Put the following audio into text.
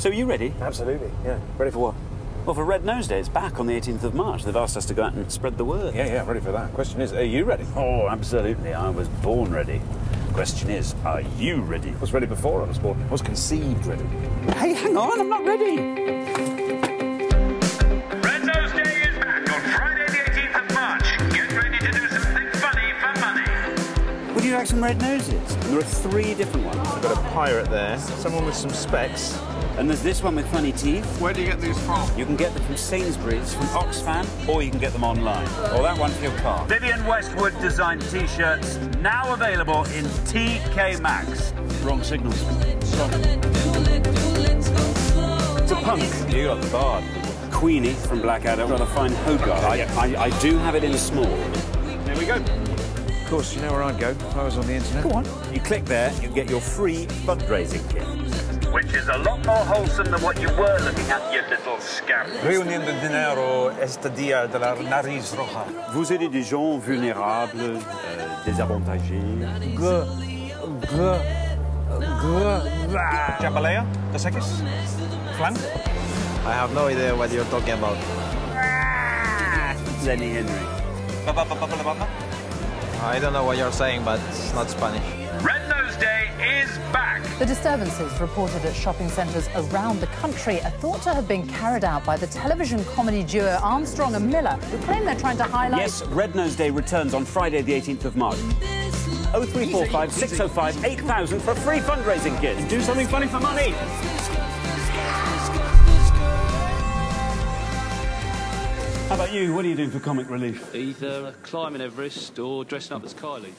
So are you ready? Absolutely, yeah. Ready for what? Well, for Red Nose Day, it's back on the 18th of March. They've asked us to go out and spread the word. Yeah, yeah, ready for that. Question is, are you ready? Oh, absolutely. I was born ready. Question is, are you ready? I Was ready before I was born. I Was conceived ready. Hey, hang on, I'm not ready. Red Nose Day is back on Friday the 18th of March. Get ready to do something funny for money. Would you like some red noses? There are three different ones. I've got a pirate there, someone with some specs. And there's this one with funny teeth. Where do you get these from? You can get them from Sainsbury's, from Oxfam, or you can get them online. Or that one for your car. Vivienne Westwood designed t-shirts, now available in TK Maxx. Wrong signals. It's a punk. You got the bard. Queenie from Blackadder. Got a fine Hogarth. I, I, I do have it in small. Here we go. Of course, you know where I'd go if I was on the internet. Go on. You click there, you get your free fundraising kit. Which is a lot more wholesome than what you were looking at, you little scamp. Reunión de dinero este día de la nariz roja. Vous aidez des gens vulnérables, euh, désavantagés. Jambalaya? Dos Equis? Flan? I have no idea what you're talking about. Ah. Lenny Henry. I don't know what you're saying, but it's not Spanish. Red Nose Day is back. The disturbances reported at shopping centres around the country are thought to have been carried out by the television comedy duo Armstrong and Miller, who claim they're trying to highlight. Yes, Red Nose Day returns on Friday, the 18th of March. 0345 605 8000 for a free fundraising kit. Do something funny for money! How about you? What are you doing for comic relief? Either climbing Everest or dressing up as Kylie.